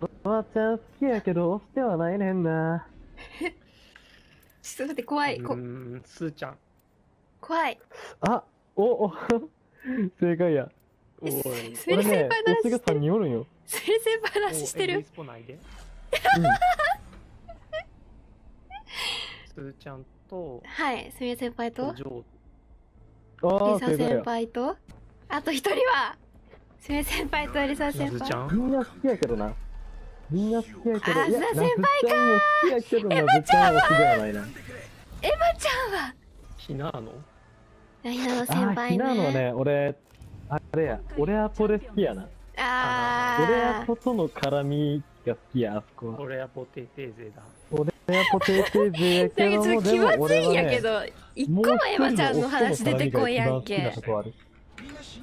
おばちゃん好きやけど押してはないねんな。ちょっと待って、怖い。こうーん、すーちゃん。怖い。あ、お、お、正解や。おい。すみれ先輩の俺ね、推しが3話してる。人おるんよ。すみれ先輩の話してる。スポ内で。うん。すーちゃんと、はい、すみれ先輩とお、嬢ああ、リサ先。輩と、あと一人は、すみれ先輩とリサ先輩。すーちゃんみんな好きやけどな。みんな好きやけど、いや、先なずちゃんも好きやけどな、ずっちゃんは？好きではないな。エマちゃんは、ひなの？ダイナのあ先ー、輩ひなのね。ね、俺、あれや、俺アポで好きやな。あ俺アーポとの絡みが好きや、あそこは。俺やポテテーゼだ。俺アポテーテーゼやけなんかちょども、っと気まずいんやけど、一個もエマちゃんの話出てこいやんけ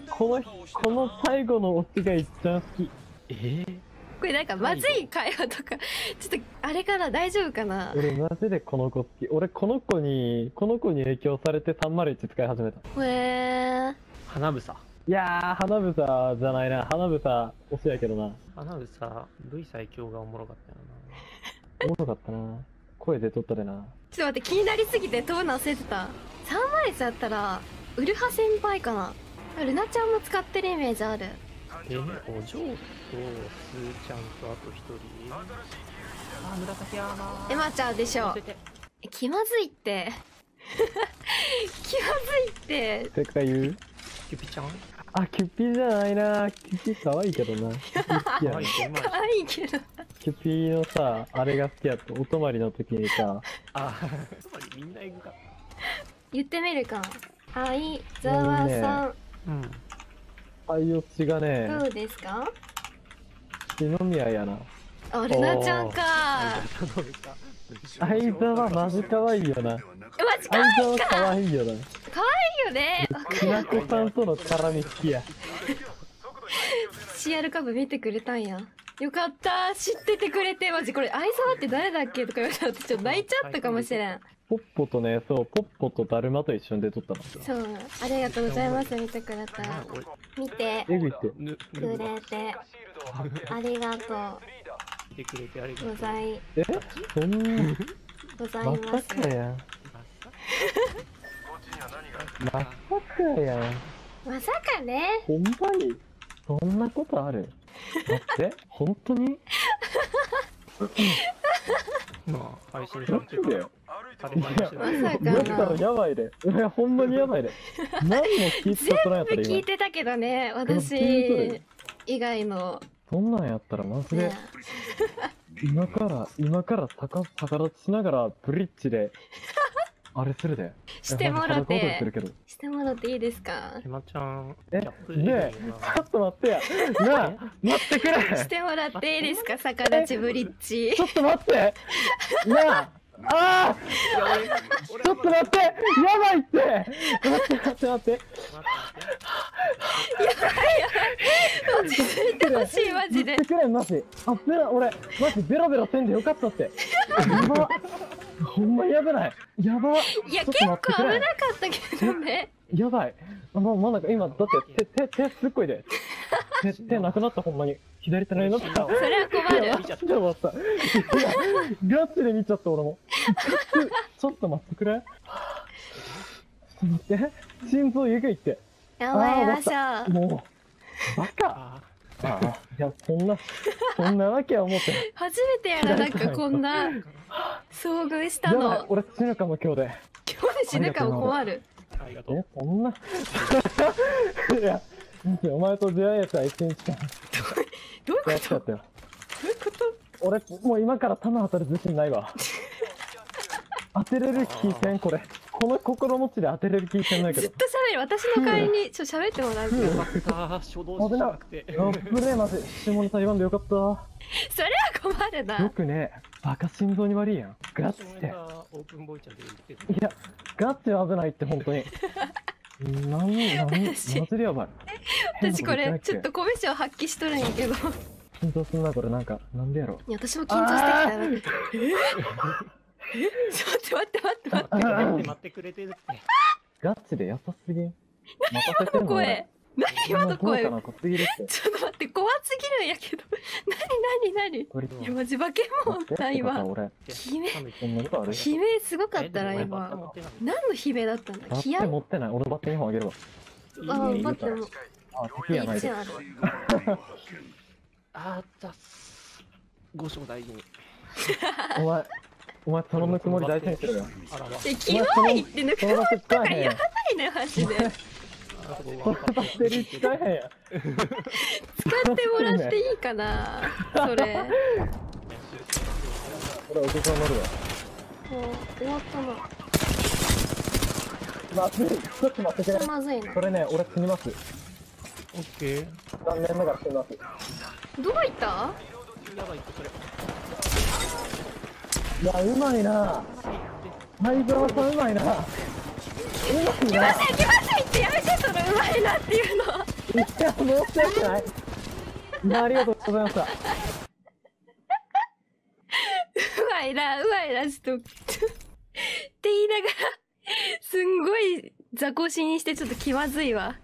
この、この最後の推しが一番好き。えー、これなんかまずい会話とか、ちょっとあれかな、大丈夫かな？俺マジでこの子好き。俺この子に、この子に影響されて301使い始めた。へー。花房。いやー、花房じゃないな。花房推しやけどな。花房、V 最強がおもろかったよ おもろかったな。声出とったでな。ちょっと待って、気になりすぎて飛ぶの忘れてた。301だったら、ウルハ先輩かな？ルナちゃんも使ってるイメージある。な。えー、お嬢とすーちゃんとあと一人。あ、紫エマちゃんでしょ乗せ。て え気まずいって。気まずいって。正解言う？キュピちゃん？あ、キュピじゃないな。キュピ可愛いけどな。キュピ好きやな可愛い。けど。キュピのさ、あれが好きやった。お泊まりの時にさ、あ、つまりみんなエグかっ言ってみるか。相沢さん、た。うん。相落ちがね、どうですか？篠宮やな。あ、ルナちゃんか。マジ可愛いよな。え、マジかわ相沢可愛いよな。いいよね。きなこさんとの絡み好きや。CR カブ見てくれたんや。よかった。知っててくれて。マジこれ、相沢って誰だっけとか言われたらちょっと泣いちゃったかもしれん。ポッポとね、そう、ポッポとだるまと一緒に出とったの。そう。ありがとうございます。見てくれた見てくぬ、れて。ありがと来てくれてありがとう。うござい、え？そんな、ございまます。まさかやん。まさかね。ほんまに？そんなことある？待って、本当に？まあ、配信さマれてる当たり前だったらやばいで。いや、ほんまにやばいで。何も聞いてたとらんやったら今。聞いてたけどね、私る以外の。そんなんやったらマジでね、今から、今から逆、逆立ちしながらブリッジで、あれするで。してもろえなんか裸踊りすて。してもらっていいですか？エマちゃん、え？ね。え。ちょっと待ってや。なあ、待ってくれ。してもらっていいですか？逆立ちブリッジ。ちょっと待って。なあ。ああ。ちょっと待って。やばいって。待って待って待って。落ち着いてほしいマジで。待ってくれマジ。あベラ俺マジベロベロせんでよかったって。や ばほんまにやばない。やば。いやちょっ結構危なかったけどね。やばい。あもう真ん中今だって手手手すっごいで。手手なくなったほんまに。左手のになったそれは困る。いやマジで終わったいやガチで見ちゃった俺も。ちょっと待ってくれ。ちょっと待って。心臓ゆぐいって。頑張りましょう。もうバカああ。あ いやそんなそんなわけは思ってない。初めてやななんかこんな遭遇したの。俺死ぬかも今日で。今日で死ぬかも困る。ありがとう。え。そんな。いやお前と出会えた一日間。どういうこと？やっちゃったよ。どういうこと？俺もう今から弾当たる自信ないわ当てれる気せんこれ。この心持ちで当てれる気せんないけど。ずっと喋る私の代わりにちょっと喋ってもらうけどよかった、初動詞じゃなくて。あぶねえマジ下ネタ言わんでよかった。それは困るよなくねバカ心臓に悪いやん。ガチでオープンボイチャーで言っていやガチで危ないって本当に。なんなんマ私ジでやばい。私これちょっとと拳を発揮しとるんやけど。い緊張すんなこれ。なんかなんでやろや私も緊張してきた。ええ？ちょっと待って待って待って。待って。あ待ってくれてるって。ガチで優しすぎん。待たせてんの声俺。何今の声？ちょっと待って怖すぎるんやけど。何何何？これいやマジ化け物だ待って今俺、悲鳴悲鳴すごかったな今。何の悲鳴だったんだ？バッ気合テ持ってない。俺バッテ2本あげるわ。あバッテもあ、敵やないで。1あるあーったっす五章大事に。お前、お前頼むつもり大事にしろよ。あらまえキモいって抜くその場所使えへんやん。ないねマジで使。ってもらっていいかなそれも俺、お客さん乗るわ。う終わったなまずい。ちょっと待ってくれ。まずいなそれね、俺死にます。オッケー残念ながら死にます。どこ行った？やばいってそれいや、うまいな。相沢さんうまいな。うまいな行きませんってやめてそのうまいなっていうのいや、申し訳ない。いや、ありがとうございました。うまいなうまいなちょっと。って言いながらすんごい雑魚死にしてちょっと気まずいわ